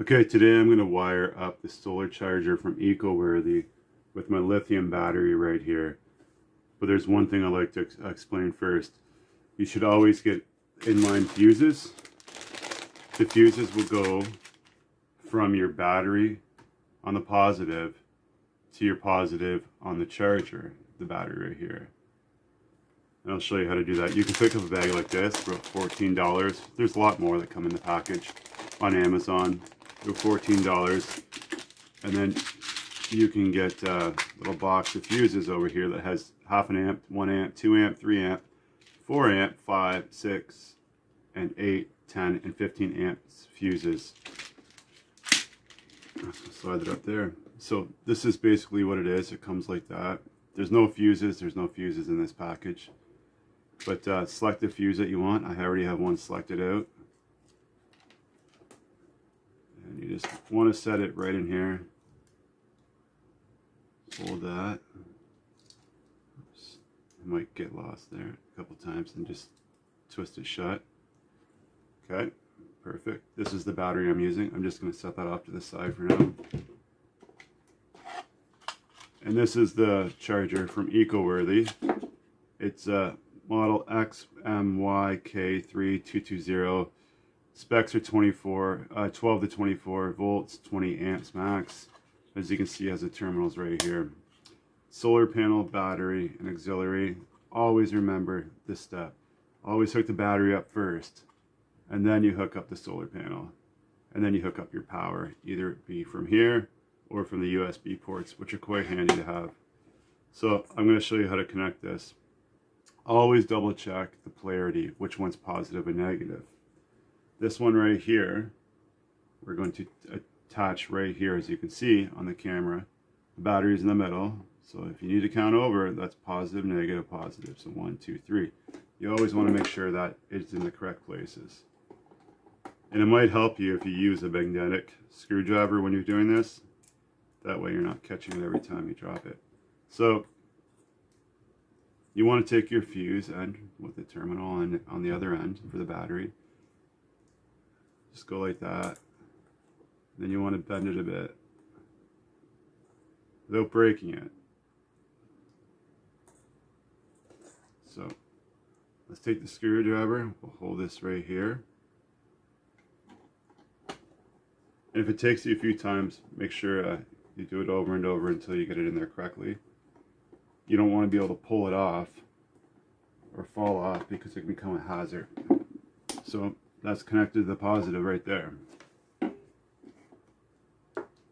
Okay, today I'm going to wire up the solar charger from EcoWorthy with my lithium battery right here. But there's one thing I'd like to ex explain first. You should always get inline fuses. The fuses will go from your battery on the positive to your positive on the charger, the battery right here. And I'll show you how to do that. You can pick up a bag like this for $14. There's a lot more that come in the package on Amazon for $14 and then you can get a little box of fuses over here that has half an amp, one amp, two amp, three amp, four amp, five, six, and eight, 10, and 15 amps fuses. Slide it up there. So this is basically what it is. It comes like that. There's no fuses. There's no fuses in this package. But uh, select the fuse that you want. I already have one selected out. And you just want to set it right in here. Hold that. Oops. I might get lost there a couple times and just twist it shut. Okay, perfect. This is the battery I'm using. I'm just going to set that off to the side for now. And this is the charger from EcoWorthy. It's a model XMYK3220 Specs are 24, uh, 12 to 24 volts, 20 amps max. As you can see, has the terminals right here. Solar panel, battery, and auxiliary. Always remember this step. Always hook the battery up first, and then you hook up the solar panel. And then you hook up your power, either it be from here or from the USB ports, which are quite handy to have. So I'm going to show you how to connect this. Always double check the polarity, which one's positive and negative. This one right here, we're going to attach right here, as you can see on the camera. The battery's in the middle, so if you need to count over, that's positive, negative, positive. So one, two, three. You always want to make sure that it's in the correct places. And it might help you if you use a magnetic screwdriver when you're doing this. That way you're not catching it every time you drop it. So you want to take your fuse end with the terminal on, on the other end for the battery just go like that. Then you want to bend it a bit without breaking it. So let's take the screwdriver, we'll hold this right here. And if it takes you a few times, make sure uh, you do it over and over until you get it in there correctly. You don't want to be able to pull it off or fall off because it can become a hazard. So that's connected to the positive right there.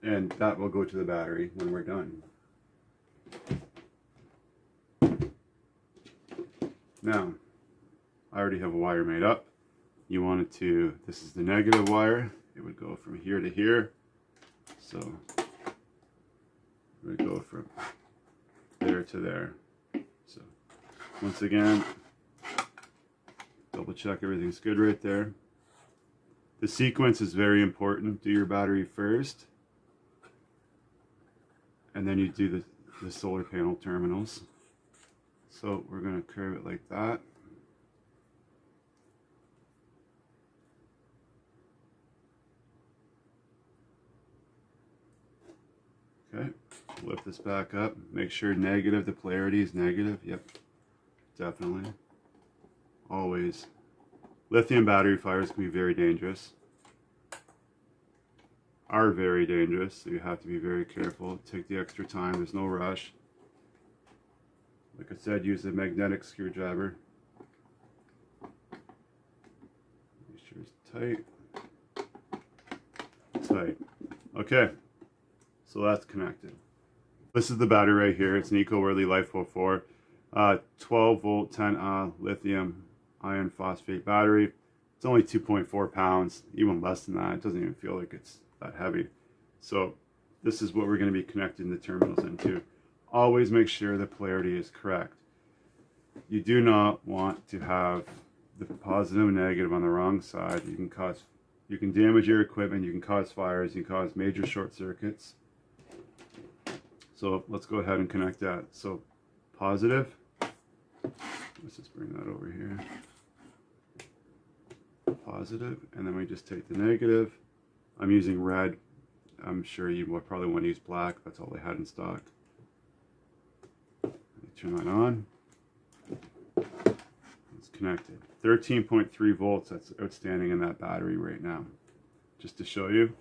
And that will go to the battery when we're done. Now, I already have a wire made up. You want it to, this is the negative wire. It would go from here to here. So, it would go from there to there. So, once again, double check everything's good right there. The sequence is very important. Do your battery first. And then you do the, the solar panel terminals. So we're going to curve it like that. Okay, lift this back up. Make sure negative, the polarity is negative. Yep, definitely. Always. Lithium battery fires can be very dangerous. Are very dangerous, so you have to be very careful. Take the extra time, there's no rush. Like I said, use a magnetic screwdriver. Make sure it's tight. Tight. Okay, so that's connected. This is the battery right here. It's an EcoWorthy LiFePro 4. Uh, 12 volt 10 uh, lithium iron phosphate battery. It's only 2.4 pounds, even less than that. It doesn't even feel like it's that heavy. So this is what we're going to be connecting the terminals into. Always make sure the polarity is correct. You do not want to have the positive and negative on the wrong side. You can cause, you can damage your equipment, you can cause fires, you can cause major short circuits. So let's go ahead and connect that. So positive, let's just bring that over here positive, and then we just take the negative I'm using red. I'm sure you will probably want to use black. That's all they had in stock. Turn that on. It's connected. 13.3 volts, that's outstanding in that battery right now. Just to show you.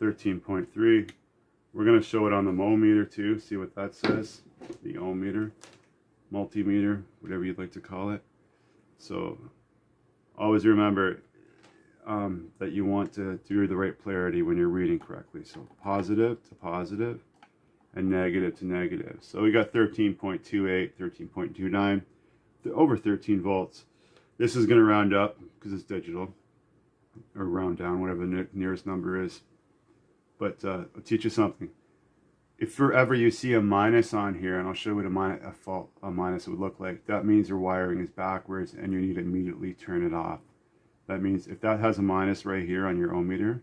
13.3. We're going to show it on the ohm meter too, see what that says. The ohm meter, multimeter, whatever you'd like to call it. So always remember um, that you want to do the right polarity when you're reading correctly. So positive to positive and negative to negative. So we got 13.28, 13.29, over 13 volts. This is going to round up because it's digital, or round down, whatever the nearest number is. But uh, I'll teach you something. If forever you see a minus on here, and I'll show you what a, minus, a, fault, a minus would look like, that means your wiring is backwards and you need to immediately turn it off. That means if that has a minus right here on your ohm meter,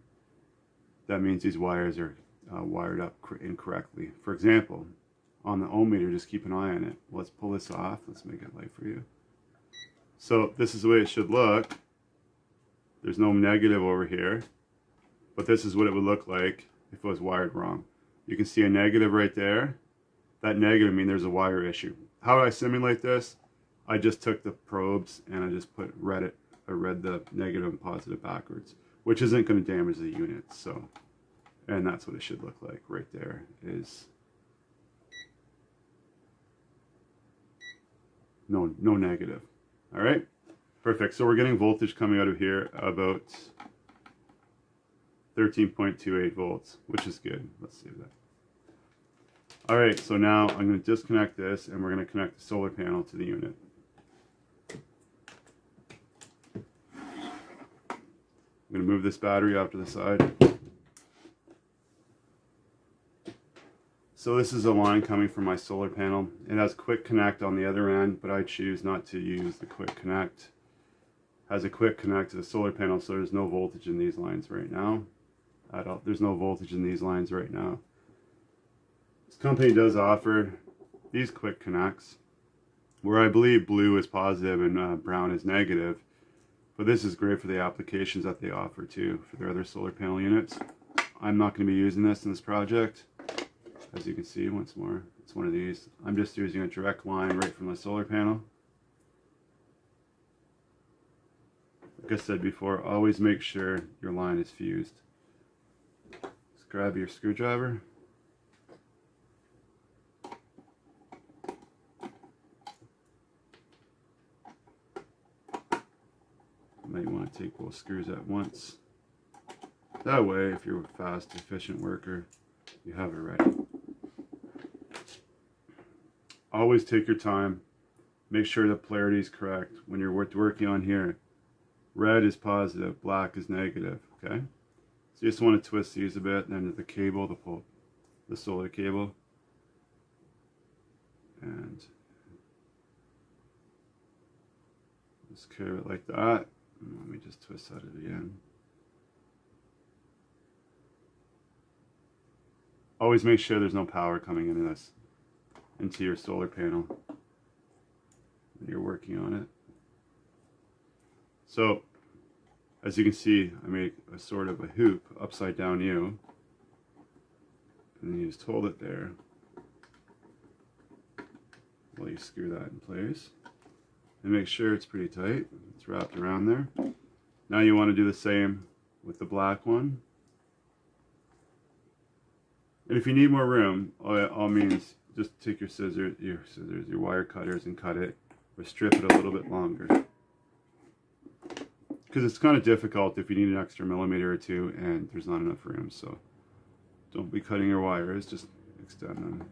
that means these wires are uh, wired up incorrectly. For example, on the ohm meter, just keep an eye on it. Let's pull this off. Let's make it light for you. So this is the way it should look. There's no negative over here, but this is what it would look like if it was wired wrong. You can see a negative right there. That negative means there's a wire issue. How do I simulate this? I just took the probes and I just put read it, I read the negative and positive backwards, which isn't going to damage the unit. So and that's what it should look like right there is no no negative all right perfect so we're getting voltage coming out of here about 13.28 volts which is good let's save that all right so now I'm going to disconnect this and we're going to connect the solar panel to the unit I'm going to move this battery off to the side So this is a line coming from my solar panel. It has quick connect on the other end, but I choose not to use the quick connect. It has a quick connect to the solar panel, so there's no voltage in these lines right now. At all. There's no voltage in these lines right now. This company does offer these quick connects, where I believe blue is positive and uh, brown is negative. But this is great for the applications that they offer too, for their other solar panel units. I'm not going to be using this in this project as you can see once more it's one of these I'm just using a direct line right from the solar panel like I said before always make sure your line is fused grab your screwdriver you might want to take both screws at once that way if you're a fast efficient worker you have it ready always take your time. Make sure the polarity is correct when you're working on here. Red is positive, black is negative, okay? So you just want to twist these a bit, and then the cable, the the solar cable. And just curve it like that. And let me just twist that again. Always make sure there's no power coming into this into your solar panel you're working on it. So, as you can see, I made a sort of a hoop upside down U, and then you just hold it there while you screw that in place. And make sure it's pretty tight, it's wrapped around there. Now you want to do the same with the black one. And if you need more room, all all means just take your scissors, your scissors, your wire cutters and cut it or strip it a little bit longer. Because it's kind of difficult if you need an extra millimeter or two and there's not enough room. So don't be cutting your wires, just extend them.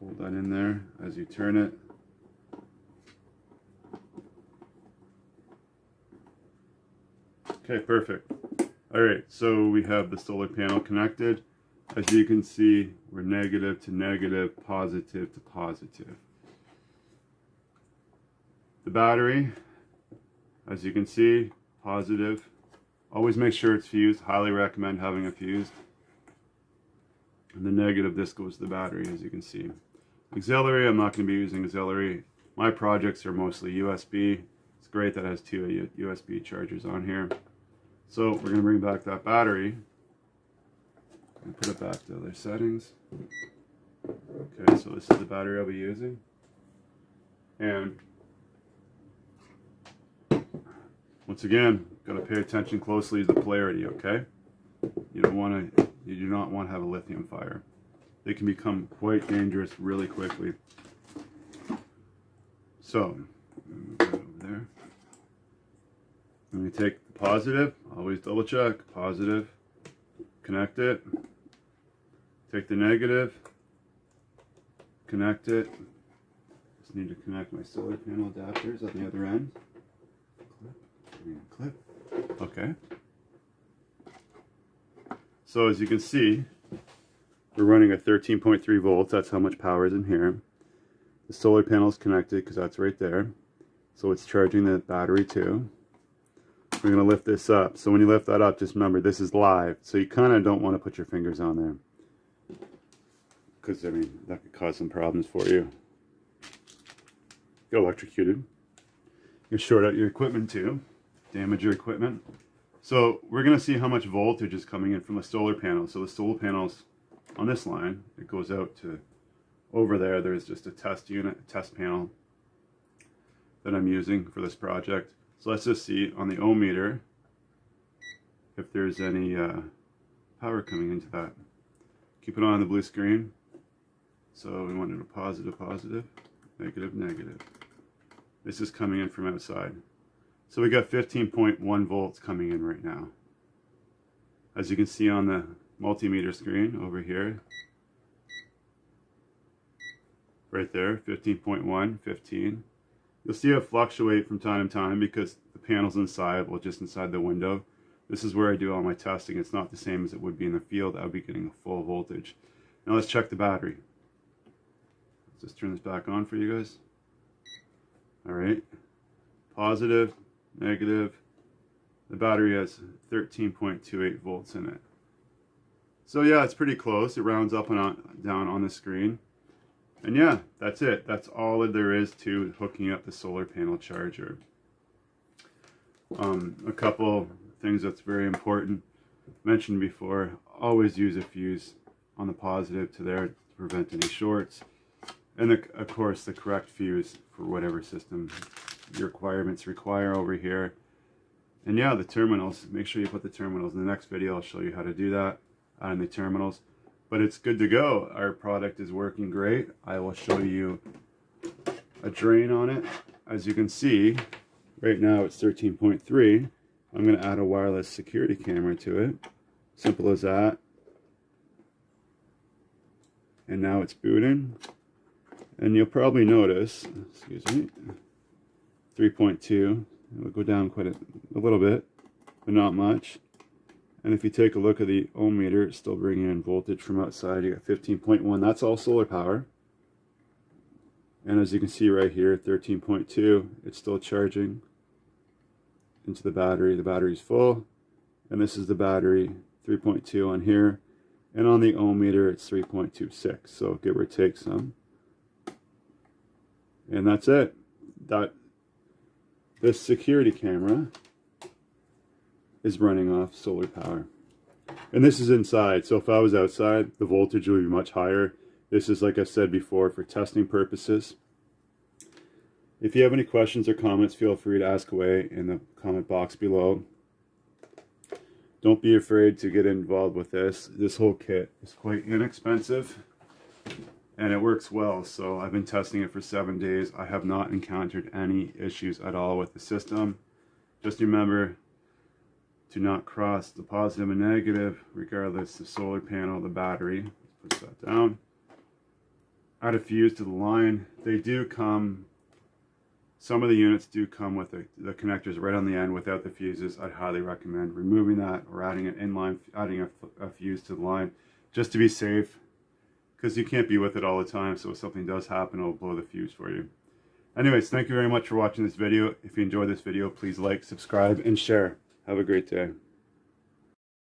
Hold that in there as you turn it. Okay, perfect. All right, so we have the solar panel connected. As you can see, we're negative to negative, positive to positive. The battery, as you can see, positive. Always make sure it's fused. Highly recommend having a fused. And the negative, this goes to the battery, as you can see. Auxiliary, I'm not going to be using auxiliary. My projects are mostly USB. It's great that has two USB chargers on here. So we're going to bring back that battery and put it back to other settings. Okay, so this is the battery I'll be using. And once again, got to pay attention closely to the polarity, okay? You don't want to, you do not want to have a lithium fire. They can become quite dangerous really quickly. So, there. Let me take the positive, always double check, positive, connect it, take the negative, connect it. Just need to connect my solar panel adapters on the other end. Clip, clip. Okay. So as you can see, we're running a 13.3 volts. That's how much power is in here. The solar panel is connected because that's right there. So it's charging the battery too. We're going to lift this up. So when you lift that up, just remember this is live. So you kind of don't want to put your fingers on there. Because, I mean, that could cause some problems for you. Get electrocuted. You short out your equipment too. Damage your equipment. So we're going to see how much voltage is coming in from the solar panel. So the solar panel's on this line. It goes out to over there. There's just a test unit, a test panel that I'm using for this project. So let's just see on the ohm meter if there's any uh, power coming into that. Keep it on the blue screen. So we wanted a positive, positive, negative, negative. This is coming in from outside. So we got 15.1 volts coming in right now. As you can see on the multimeter screen over here, right there, 15.1, 15. You'll see it fluctuate from time to time because the panel's inside, well just inside the window. This is where I do all my testing. It's not the same as it would be in the field. I would be getting a full voltage. Now let's check the battery. Just turn this back on for you guys. All right, positive, negative. The battery has 13.28 volts in it. So yeah, it's pretty close. It rounds up and on, down on the screen. And yeah, that's it. That's all that there is to hooking up the solar panel charger. Um, a couple things that's very important. Mentioned before, always use a fuse on the positive to there to prevent any shorts. And the, of course, the correct fuse for whatever system your requirements require over here. And yeah, the terminals, make sure you put the terminals. In the next video, I'll show you how to do that on the terminals. But it's good to go. Our product is working great. I will show you a drain on it. As you can see, right now it's 13.3. I'm going to add a wireless security camera to it. Simple as that. And now it's booting. And you'll probably notice, excuse me, 3.2. It'll go down quite a, a little bit, but not much. And if you take a look at the ohm meter, it's still bringing in voltage from outside. You got 15.1. That's all solar power. And as you can see right here, 13.2, it's still charging into the battery. The battery's full. And this is the battery, 3.2 on here. And on the ohm meter, it's 3.26. So give or take some. And that's it. That This security camera is running off solar power. And this is inside, so if I was outside, the voltage would be much higher. This is, like I said before, for testing purposes. If you have any questions or comments, feel free to ask away in the comment box below. Don't be afraid to get involved with this. This whole kit is quite inexpensive and it works well. So I've been testing it for seven days. I have not encountered any issues at all with the system. Just remember, to not cross the positive and negative regardless the solar panel the battery put that down add a fuse to the line they do come some of the units do come with the, the connectors right on the end without the fuses I'd highly recommend removing that or adding an inline adding a, a fuse to the line just to be safe because you can't be with it all the time so if something does happen it'll blow the fuse for you. Anyways thank you very much for watching this video. If you enjoyed this video please like subscribe and share. Have a great day.